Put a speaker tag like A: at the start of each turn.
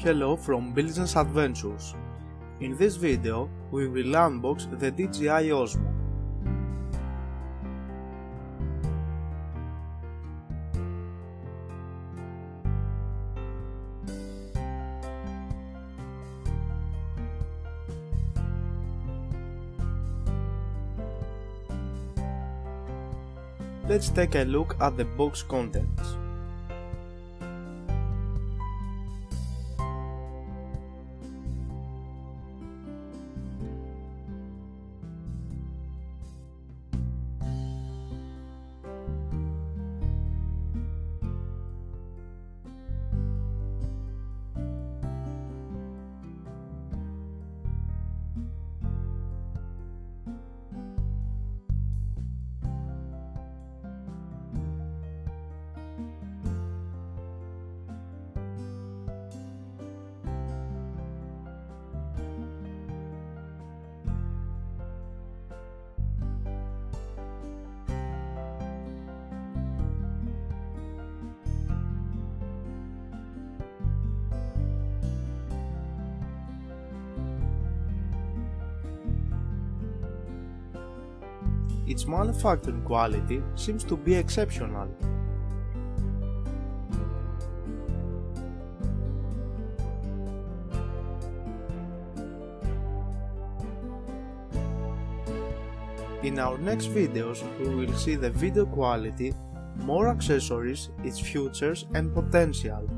A: Hello from Billzness Adventures. In this video, we will unbox the DJI Osmo. Let's take a look at the box contents. Its manufacturing quality seems to be exceptional. In our next videos we will see the video quality, more accessories, its features and potential.